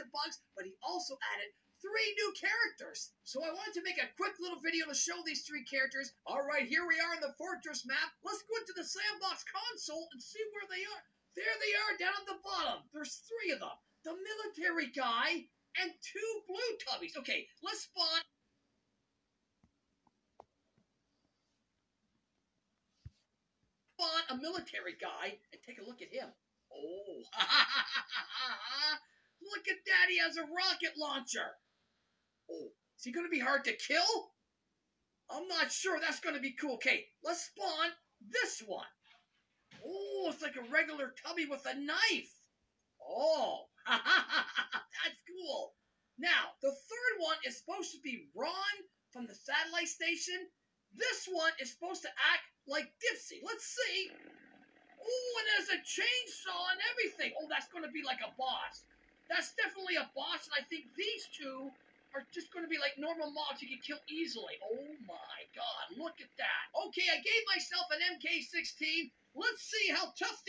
Of bugs, but he also added three new characters. So I wanted to make a quick little video to show these three characters. All right, here we are in the Fortress map. Let's go into the Sandbox console and see where they are. There they are down at the bottom. There's three of them. The military guy and two blue tubbies. Okay, let's spawn. Spawn a military guy and take a look at him. Oh, look at that. He has a rocket launcher. Oh, is he going to be hard to kill? I'm not sure. That's going to be cool. Okay, let's spawn this one. Oh, it's like a regular tubby with a knife. Oh, that's cool. Now, the third one is supposed to be Ron from the satellite station. This one is supposed to act like Dipsy. Let's see. Oh, and there's a chainsaw and everything. Oh, that's going to be like a boss. That's definitely a boss, and I think these two are just going to be like normal mobs you can kill easily. Oh my god, look at that. Okay, I gave myself an MK16. Let's see how tough